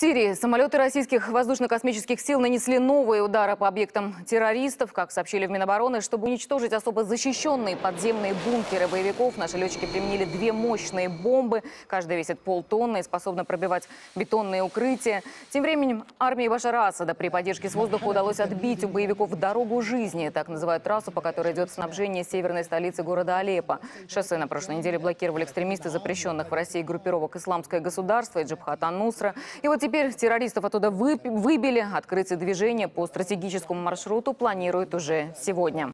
Сирии самолеты российских воздушно-космических сил нанесли новые удары по объектам террористов. Как сообщили в Минобороны, чтобы уничтожить особо защищенные подземные бункеры боевиков, наши летчики применили две мощные бомбы. Каждая весит полтонны и способна пробивать бетонные укрытия. Тем временем армии Башара Асада при поддержке с воздуха удалось отбить у боевиков дорогу жизни. Так называют трассу, по которой идет снабжение северной столицы города Алеппо. Шоссе на прошлой неделе блокировали экстремисты запрещенных в России группировок «Исламское государство» и «Джабхат Ан-Нусра». И вот теперь террористов оттуда вы- выбили. Открытие движения по стратегическому маршруту планируют уже сегодня.